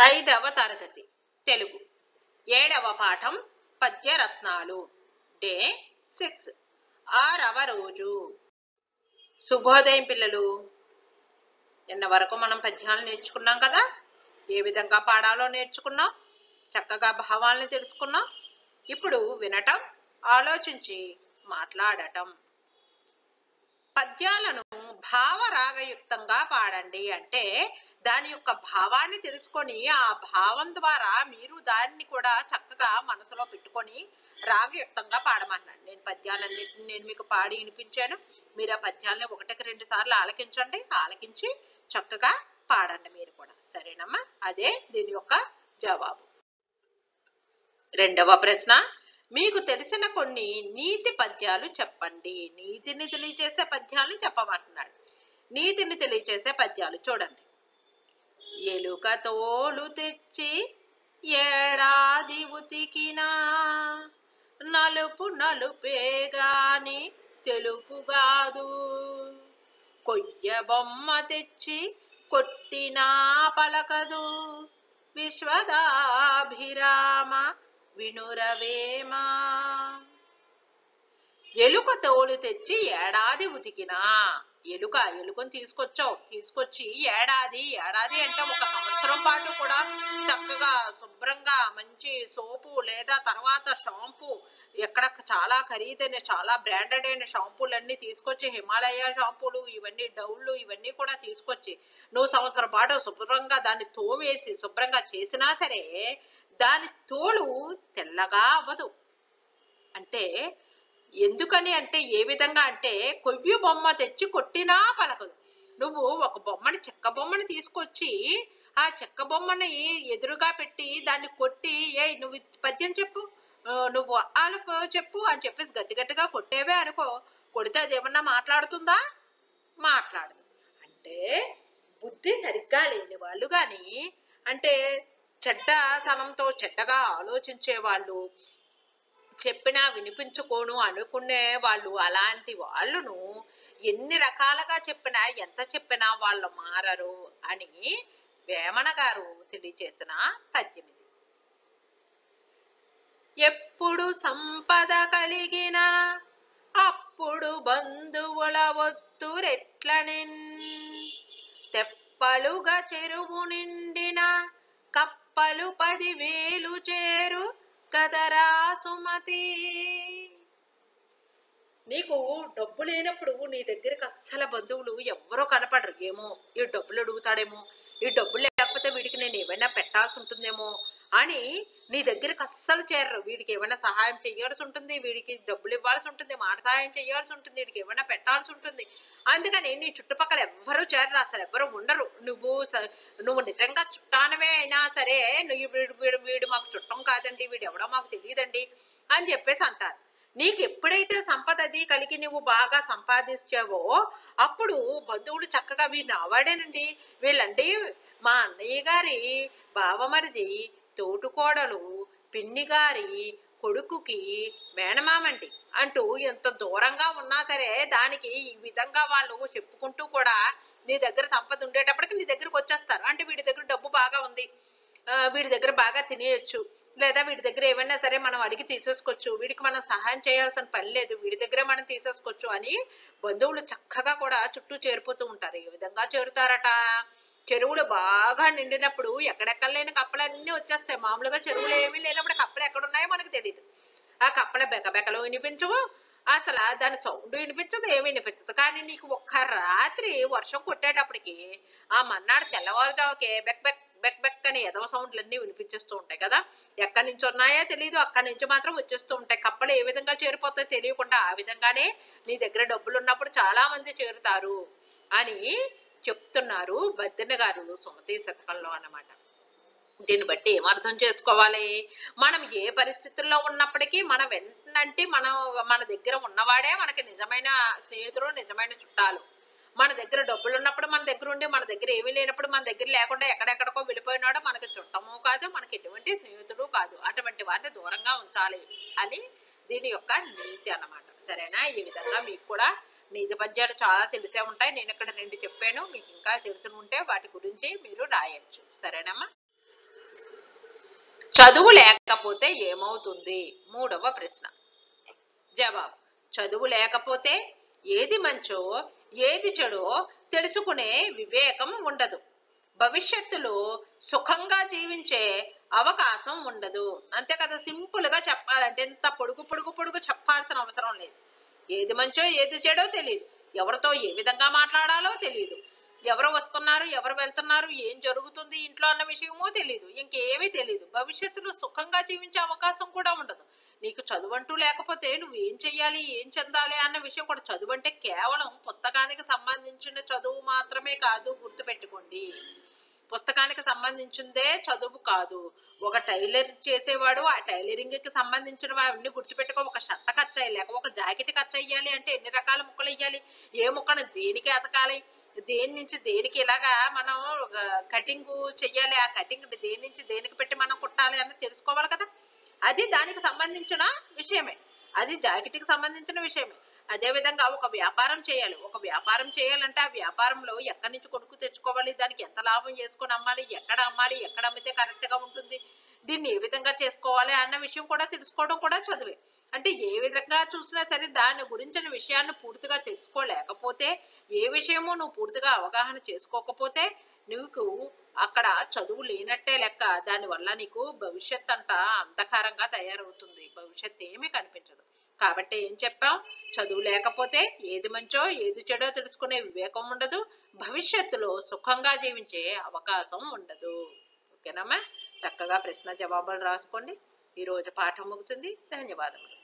ఐదవ తరగతి. తెలుగు. ఏడవ పాఠం పద్యరత్నాలు. Day six. ఆరవ రోజు. శుభోదయం పిల్లలు. నిన్న వరకు మనం పద్యాలు నేర్చుకున్నాం కదా? ఏ విధంగా పాడాలో నేర్చుకున్నాం? చక్కగా భావాలను తెలుసుకున్నాం? ఇప్పుడు వినటం ఆలోచించి మాట్లాడటం. పద్యాలను భావరాగయుక్తంగా పాడండి. అంటే దాని యొక్క భావాన్ని తెలుసుకొని ఆ భావం ద్వారా మీరు దాన్ని కూడా చక్కగా మనసులో పెట్టుకొని రాగయుక్తంగా పాడమన్నాను. నేను పద్యాలన్నింటినీ నేను మీకు పాడి వినిపించాను. మీరు ఆ పద్యాలని ఒకటికి రెండు సార్లు ఆలకించండి. ఆలకించి చక్కగా పాడండి మీరు కూడా. సరేనమ్మా? అదే దీని యొక్క జవాబు. రెండవ ప్రశ్న. మీకు తెలిసిన కొన్ని నీతి పద్యాలు చెప్పండి. నీతిని తెలియజేసే పద్యాలు చెప్పమంటున్నాడు. నీతిని తెలియజేసే పద్యాలు చూడండి. ఎలుక తోలు తెచ్చి ఏడాది ఉతికినా నలుపు నలుపే గాని తెలుపుగాదు కొయ్య బొమ్మ తెచ్చి కొట్టినా పలకదు. విశ్వదాభిరా వినురవేమా? ఎలుక తోలు తెచ్చి ఏడాది ఉతికినా. ఎలుక ఎలుకను తీసుకొచ్చావు తీసుకొచ్చి ఏడాది ఏడాది అంటే ఒక సంవత్సరం పాటు కూడా చక్కగా శుభ్రంగా మంచి సోపు లేదా తర్వాత షాంపూ ఎక్కడ చాలా ఖరీదైన చాలా బ్రాండెడ్ అయిన షాంపూలన్నీ తీసుకొచ్చి హిమాలయ షాంపూలు ఇవన్నీ డౌళ్ళు ఇవన్నీ కూడా తీసుకొచ్చి నువ్వు సంవత్సరం పాటు శుభ్రంగా దాన్ని తోమేసి శుభ్రంగా చేసినా సరే దాని తోలు తెల్లగా అవ్వదు. అంటే ఎందుకని అంటే ఏ విధంగా అంటే కొవ్వి బొమ్మ తెచ్చి కొట్టినా పలకదు. నువ్వు ఒక బొమ్మని చెక్క బొమ్మని తీసుకొచ్చి ఆ చెక్క బొమ్మని ఎదురుగా పెట్టి దాన్ని కొట్టి ఏ నువ్వు పద్యం చెప్పు నువ్వు వాళ్ళు చెప్పు అని చెప్పేసి గట్టి గట్టిగా కొట్టేవే అనుకో కొడితే అది ఏమన్నా మాట్లాడుతుందా? మాట్లాడదు. అంటే బుద్ధి సరిగ్గా లేని వాళ్ళు కానీ అంటే చెడ్డతనంతో చెడ్డగా ఆలోచించే వాళ్ళు చెప్పినా వినిపించుకోను అనుకునే వాళ్ళు అలాంటి వాళ్ళను ఎన్ని రకాలుగా చెప్పినా ఎంత చెప్పినా వాళ్ళు మారరు అని వేమన గారు తెలియచేసిన పద్యమిది. ఎప్పుడు సంపద కలిగిన అప్పుడు బంధువుల ఒత్తురెట్లనిన్ తెప్పలుగా చెరువు నిండిన కప్పలు పదివేలు చేరు కదరా సుమతి. నీకు డబ్బు లేనప్పుడు నీ దగ్గరికి అస్సలు బంధువులు ఎవ్వరో కనపడరు. ఏమో ఈ డబ్బులు అడుగుతాడేమో ఈ డబ్బులు లేకపోతే వీడికి నేను ఏమైనా పెట్టాల్సి ఉంటుందేమో అని నీ దగ్గరికి అస్సలు చేరరు. వీడికి ఏమైనా సహాయం చేయాల్సి ఉంటుంది వీడికి డబ్బులు ఇవ్వాల్సి ఉంటుంది మాట సహాయం చేయాల్సి ఉంటుంది వీడికి ఏమైనా పెట్టాల్సి ఉంటుంది. అందుకని నీ చుట్టుపక్కల ఎవ్వరూ చేరరు అసలు ఎవ్వరు ఉండరు. నువ్వు నువ్వు నిజంగా చుట్టానవే అయినా సరే నువ్వు వీడు వీడు వీడు మాకు చుట్టం కాదండి వీడు ఎవడో మాకు తెలియదండి అని చెప్పేసి అంటారు. నీకు ఎప్పుడైతే సంపద అది కలిగి నువ్వు బాగా సంపాదించావో అప్పుడు బంధువులు చక్కగా వీడిని అవాడేనండి వీళ్ళండి మా అన్నయ్య గారి బావమరిది తోటుకోడలు పిన్ని గారి కొడుకుకి మేనమామండి. అంటూ ఎంత దూరంగా ఉన్నా సరే దానికి ఈ విధంగా వాళ్ళు చెప్పుకుంటూ కూడా నీ దగ్గర సంపద ఉండేటప్పటికి నీ దగ్గరకు వచ్చేస్తారు. అంటే వీడి దగ్గర డబ్బు బాగా ఉంది. ఆ, వీడి దగ్గర బాగా తినేయొచ్చు. లేదా వీడి దగ్గర ఏమైనా సరే మనం అడిగి తీసేసుకోవచ్చు. వీడికి మనం సహాయం చేయాల్సిన పని లేదు. వీడి దగ్గరే మనం తీసేసుకోవచ్చు అని బంధువులు చక్కగా కూడా చుట్టూ చేరిపోతూ ఉంటారు. ఈ విధంగా చేరుతారట. చెరువులు బాగా నిండినప్పుడు ఎక్కడెక్కడ లేని కప్పలన్నీ వచ్చేస్తాయి. మామూలుగా చెరువులు ఏమీ లేనప్పుడు కప్పలు ఎక్కడ ఉన్నాయో మనకు తెలియదు ఆ కప్పల బెకబెకలు వినిపించవు. అసలు దాని సౌండ్ వినిపించదు ఏమి వినిపించదు. కానీ నీకు ఒక్క రాత్రి వర్షం కొట్టేటప్పటికి ఆ మన్నాడు తెల్లవారుజాముకే బెక్ బెక్ బెక్ బెక్ అని ఎదవ సౌండ్లు అన్ని వినిపించేస్తూ ఉంటాయి కదా. ఎక్కడి నుంచి ఉన్నాయో తెలియదు అక్కడి నుంచి మాత్రం వచ్చేస్తూ ఉంటాయి. కప్పలు ఏ విధంగా చేరిపోతాయో తెలియకుండా ఆ విధంగానే నీ దగ్గర డబ్బులు ఉన్నప్పుడు చాలా మంది చేరుతారు అని చెప్తున్నారు బద్దెన గారు సుమతి శతకంలో అన్నమాట. దీన్ని బట్టి ఏం అర్థం చేసుకోవాలి? మనం ఏ పరిస్థితుల్లో ఉన్నప్పటికీ మన వెంటనంటే మనం మన దగ్గర ఉన్నవాడే మనకి నిజమైన స్నేహితుడు నిజమైన చుట్టాలు. మన దగ్గర డబ్బులు ఉన్నప్పుడు మన దగ్గర ఉండి మన దగ్గర ఏమీ లేనప్పుడు మన దగ్గర లేకుండా ఎక్కడెక్కడికో వెళ్ళిపోయినాడో మనకి చుట్టము కాదు మనకి ఎటువంటి స్నేహితుడు కాదు. అటువంటి వారిని దూరంగా ఉంచాలి అని దీని యొక్క నీతి అన్నమాట. సరేనా? ఈ విధంగా మీకు కూడా నీతి పద్యాలు చాలా తెలిసే ఉంటాయి. నేను ఇక్కడ రెండు చెప్పాను. మీకు ఇంకా తెలిసి ఉంటే వాటి గురించి మీరు రాయొచ్చు. సరేనమ్మా? చదువు లేకపోతే ఏమవుతుంది? మూడవ ప్రశ్న. జవాబు. చదువు లేకపోతే ఏది మంచో ఏది చెడో తెలుసుకునే వివేకం ఉండదు. భవిష్యత్తులో సుఖంగా జీవించే అవకాశం ఉండదు. అంతే కదా? సింపుల్గా చెప్పాలంటే ఎంత పొడుగు పొడుగు పొడుగు చెప్పాల్సిన అవసరం లేదు. ఏది మంచో ఏది చెడో తెలియదు ఎవరితో ఏ విధంగా మాట్లాడాలో తెలియదు ఎవరు వస్తున్నారు ఎవరు వెళ్తున్నారు ఏం జరుగుతుంది ఇంట్లో అన్న విషయమో తెలియదు ఇంకేమీ తెలియదు భవిష్యత్తులో సుఖంగా జీవించే అవకాశం కూడా ఉండదు. నీకు చదువు అంటూ లేకపోతే నువ్వు ఏం చెయ్యాలి ఏం చెందాలి అన్న విషయం కూడా చదువు అంటే కేవలం పుస్తకానికి సంబంధించిన చదువు మాత్రమే కాదు గుర్తుపెట్టుకోండి. పుస్తకానికి సంబంధించిందే చదువు కాదు. ఒక టైలర్ చేసేవాడు ఆ టైలరింగ్కి సంబంధించిన అవన్నీ గుర్తుపెట్టుకో. ఒక షర్ట్ ఖర్చు లేక ఒక జాకెట్ ఖర్చు అయ్యాలి అంటే ఎన్ని రకాల ముక్కలు వేయాలి ఏ ముక్కను దేనికి ఎతకాలి దేని నుంచి దేనికి ఇలాగా మనం కటింగ్ చెయ్యాలి? ఆ కటింగ్ దేని నుంచి దేనికి పెట్టి మనం కుట్టాలి అని తెలుసుకోవాలి కదా? అది దానికి సంబంధించిన విషయమే. అది జాకెట్కి సంబంధించిన విషయమే. అదే విధంగా ఒక వ్యాపారం చేయాలి. ఒక వ్యాపారం చేయాలంటే ఆ వ్యాపారంలో ఎక్కడి నుంచి కొనుక్కు తెచ్చుకోవాలి? దానికి ఎంత లాభం చేసుకొని అమ్మాలి? ఎక్కడ అమ్మాలి? ఎక్కడ అమ్మితే కరెక్ట్గా ఉంటుంది? దీన్ని ఏ విధంగా చేసుకోవాలి అన్న విషయం కూడా తెలుసుకోవడం కూడా చదువే. అంటే ఏ విధంగా చూసినా సరే దాని గురించిన విషయాన్ని పూర్తిగా తెలుసుకోలేకపోతే ఏ విషయమో నువ్వు పూర్తిగా అవగాహన చేసుకోకపోతే నీకు అక్కడ చదువు లేనట్టే లెక్క. దానివల్ల నీకు భవిష్యత్ అంతా అంధకారంగా తయారవుతుంది. భవిష్యత్ ఏమీ కనిపించదు. కాబట్టి ఏం చెప్పాం చదువు లేకపోతే ఏది మంచో ఏది చెడో తెలుసుకునే వివేకం ఉండదు. భవిష్యత్తులో సుఖంగా జీవించే అవకాశం ఉండదు. ఓకేనమ్మా చక్కగా ప్రశ్న జవాబులు రాసుకోండి. ఈ రోజు పాఠం ముగిసింది. ధన్యవాదములు.